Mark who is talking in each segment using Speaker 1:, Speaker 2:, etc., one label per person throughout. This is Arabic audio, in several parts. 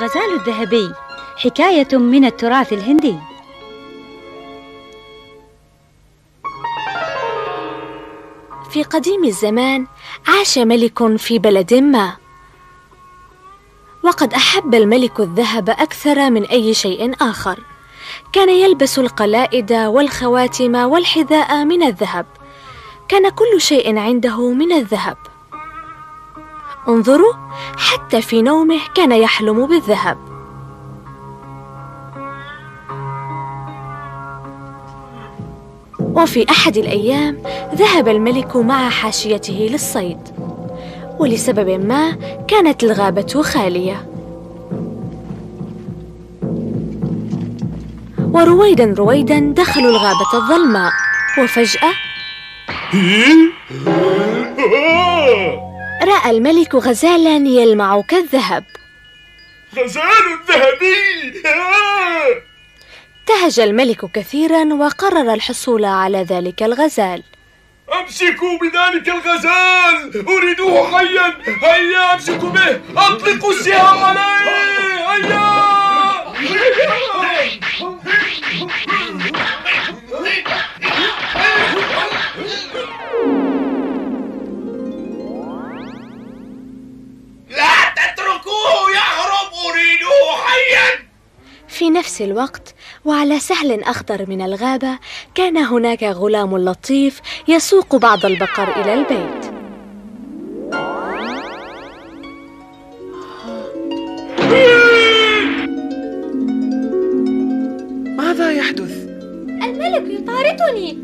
Speaker 1: الغزال الذهبي. حكاية من التراث الهندي.
Speaker 2: في قديم الزمان عاش ملك في بلد ما. وقد أحب الملك الذهب أكثر من أي شيء آخر. كان يلبس القلائد والخواتم والحذاء من الذهب. كان كل شيء عنده من الذهب. انظروا حتى في نومه كان يحلم بالذهب وفي أحد الأيام ذهب الملك مع حاشيته للصيد. ولسبب ما كانت الغابة خالية. ورويدا رويدا دخلوا الغابة الظلماء وفجأة رأى الملك غزالا يلمع كالذهب.
Speaker 3: غزال ذهبي
Speaker 2: ابتهج الملك كثيرا وقرر الحصول على ذلك الغزال.
Speaker 3: أمسكوا بذلك الغزال! اريده حيا! هيا أمسكوا به! أطلقوا السهام عليه! هيا!
Speaker 2: في نفس الوقت وعلى سهل أخضر من الغابة كان هناك غلام لطيف يسوق بعض البقر إلى البيت.
Speaker 4: ماذا يحدث؟
Speaker 5: الملك يطاردني.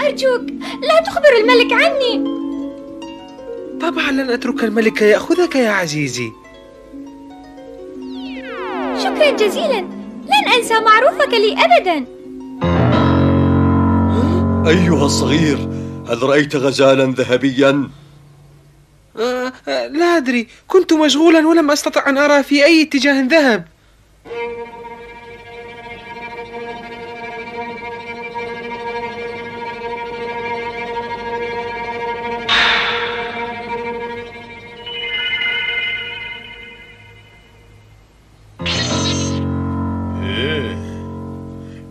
Speaker 5: أرجوك لا تخبر الملك عني.
Speaker 4: طبعا لن أترك الملك يأخذك يا عزيزي.
Speaker 5: شكرا جزيلا. لن أنسى معروفك لي أبدا.
Speaker 3: أيها الصغير هل رأيت غزالا ذهبيا؟
Speaker 4: آه آه لا أدري. كنت مشغولا ولم أستطع أن أرى في أي اتجاه ذهب.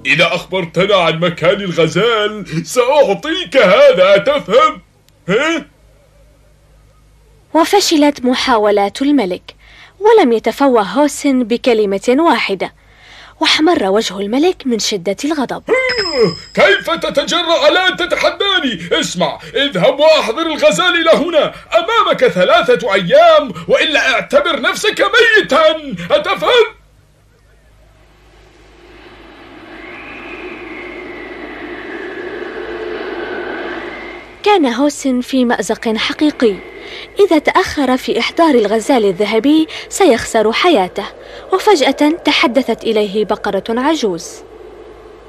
Speaker 3: إذا أخبرتنا عن مكان الغزال سأعطيك هذا تفهم؟ ها؟
Speaker 2: وفشلت محاولات الملك ولم يتفوه هوسن بكلمة واحدة واحمر وجه الملك من شدة الغضب
Speaker 3: كيف تتجرأ على أن تتحداني؟ اسمع اذهب وأحضر الغزال إلى هنا أمامك ثلاثة أيام وإلا اعتبر نفسك ميتا أتفهم؟
Speaker 2: كان هوسن في مأزق حقيقي. إذا تأخر في إحضار الغزال الذهبي سيخسر حياته. وفجأة تحدثت إليه بقرة عجوز.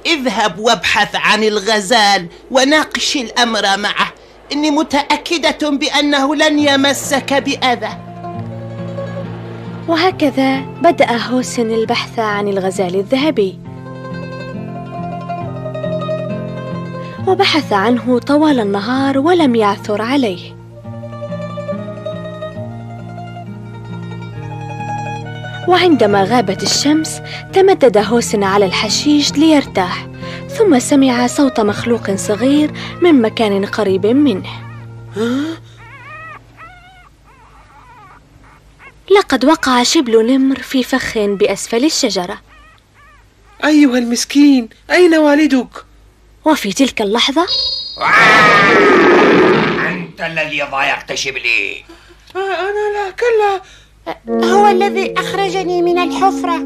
Speaker 6: اذهب وابحث عن الغزال وناقش الأمر معه. إني متأكدة بأنه لن يمسك بأذى.
Speaker 2: وهكذا بدأ هوسن البحث عن الغزال الذهبي. وبحث عنه طوال النهار ولم يعثر عليه. وعندما غابت الشمس تمدد هوسن على الحشيش ليرتاح ثم سمع صوت مخلوق صغير من مكان قريب منه. لقد وقع شبل نمر في فخ بأسفل الشجرة.
Speaker 4: أيها المسكين أين والدك؟
Speaker 2: وفي تلك اللحظة
Speaker 7: أنت الذي ضايقت شبلي.
Speaker 4: أنا لا كلا.
Speaker 8: هو الذي أخرجني من الحفرة.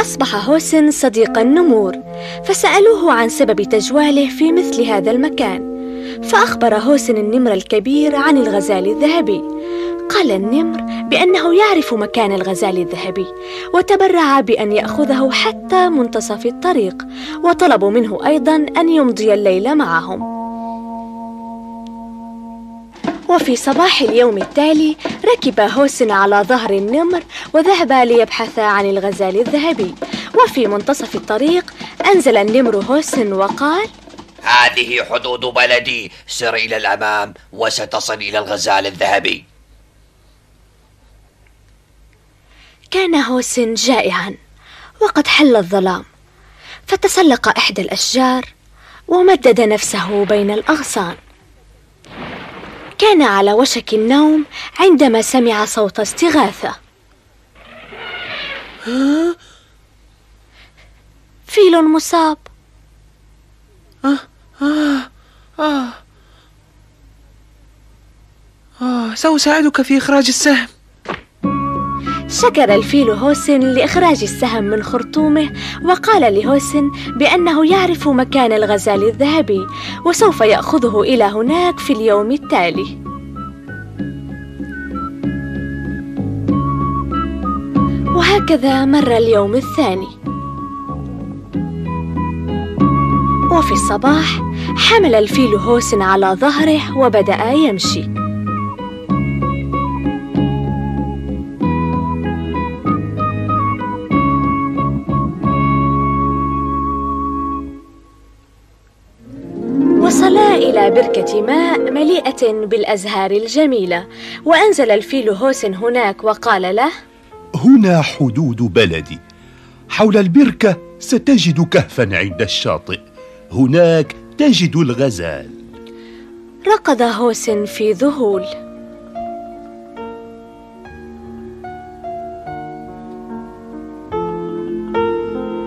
Speaker 2: أصبح هوسن صديق النمور فسألوه عن سبب تجواله في مثل هذا المكان. فأخبر هوسن النمر الكبير عن الغزال الذهبي. قال النمر بأنه يعرف مكان الغزال الذهبي وتبرع بأن يأخذه حتى منتصف الطريق وطلبوا منه أيضا أن يمضي الليل معهم. وفي صباح اليوم التالي ركب هوسن على ظهر النمر وذهبا ليبحثا عن الغزال الذهبي. وفي منتصف الطريق أنزل النمر هوسن وقال
Speaker 7: هذه حدود بلدي. سر إلى الأمام وستصل إلى الغزال الذهبي.
Speaker 2: كان هوسن جائعا وقد حل الظلام. فتسلق إحدى الأشجار ومدد نفسه بين الأغصان. كان على وشك النوم عندما سمع صوت استغاثة. فيل مصاب.
Speaker 4: أه؟ آه آه. آه سأساعدك في إخراج السهم.
Speaker 2: شكر الفيل هوسن لإخراج السهم من خرطومه وقال لهوسن بأنه يعرف مكان الغزال الذهبي وسوف يأخذه إلى هناك في اليوم التالي. وهكذا مر اليوم الثاني. وفي الصباح حمل الفيل هوسن على ظهره وبدأ يمشي. وصلا إلى بركة ماء مليئة بالأزهار الجميلة وأنزل الفيل هوسن هناك وقال له
Speaker 9: هنا حدود بلدي. حول البركة ستجد كهفا عند الشاطئ. هناك تجد الغزال
Speaker 2: ركض هوسن في ذهول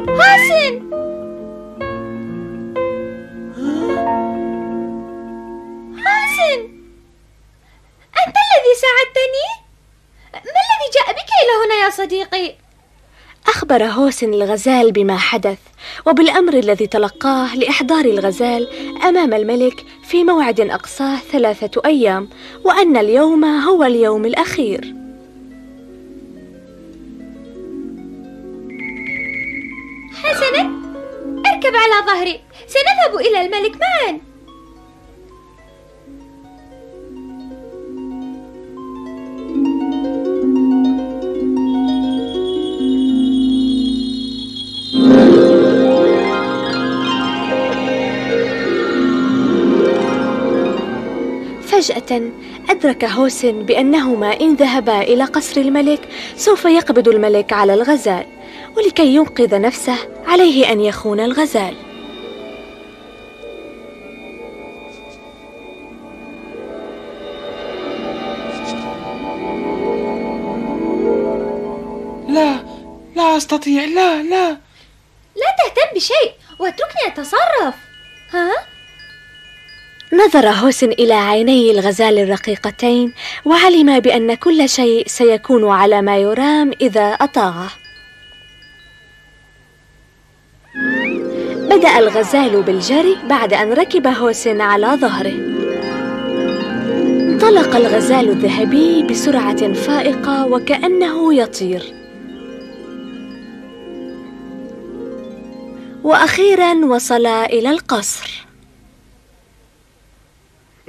Speaker 5: هوسن هوسن أنت الذي ساعدتني؟ ما الذي جاء بك إلى هنا يا صديقي؟
Speaker 2: أخبر هوسن الغزال بما حدث وبالأمر الذي تلقاه لإحضار الغزال أمام الملك في موعد أقصاه ثلاثة أيام وأن اليوم هو اليوم الأخير.
Speaker 5: حسنا اركب على ظهري. سنذهب إلى الملك معا.
Speaker 2: فجأة أدرك هوسن بأنهما إن ذهبا إلى قصر الملك سوف يقبض الملك على الغزال ولكي ينقذ نفسه عليه أن يخون الغزال.
Speaker 4: لا لا أستطيع لا لا.
Speaker 5: لا تهتم بشيء واتركني أتصرف. ها؟
Speaker 2: نظر هوسن إلى عيني الغزال الرقيقتين وعلم بأن كل شيء سيكون على ما يرام إذا أطاعه بدأ الغزال بالجري بعد أن ركب هوسن على ظهره. انطلق الغزال الذهبي بسرعة فائقة وكأنه يطير. وأخيرا وصلا إلى القصر.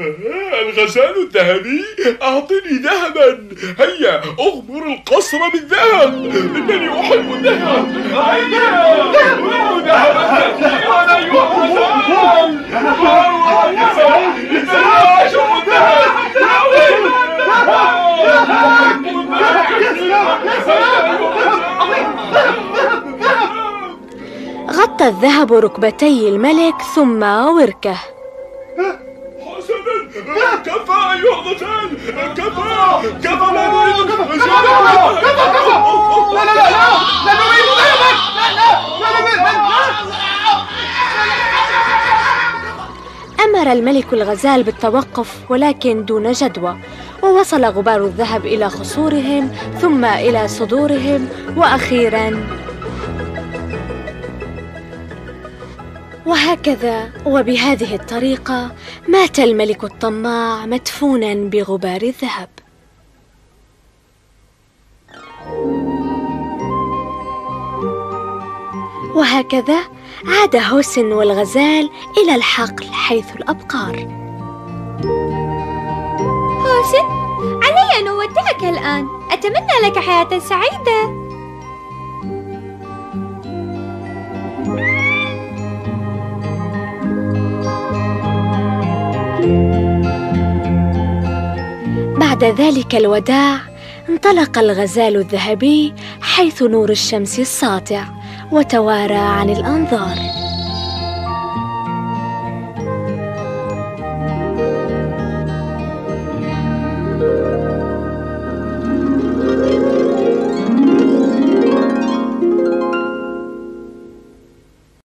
Speaker 3: الغزال الذهبي أعطني ذهبا. هيا أغمر القصر بالذهب إنني أحب الذهب. هيا ذهب ذهبا أيها الغزال إنني الذهب
Speaker 2: غطى الذهب ركبتي الملك ثم وركه. أمر الملك الغزال بالتوقف ولكن دون جدوى ووصل غبار الذهب إلى خصورهم ثم إلى صدورهم وأخيرا وهكذا. وبهذه الطريقة مات الملك الطماع مدفونا بغبار الذهب. وهكذا عاد هوسن والغزال إلى الحقل حيث الأبقار.
Speaker 5: هوسن علي أن أودعك الآن. أتمنى لك حياة سعيدة.
Speaker 2: بعد ذلك الوداع انطلق الغزال الذهبي حيث نور الشمس الساطع وتوارى عن الأنظار.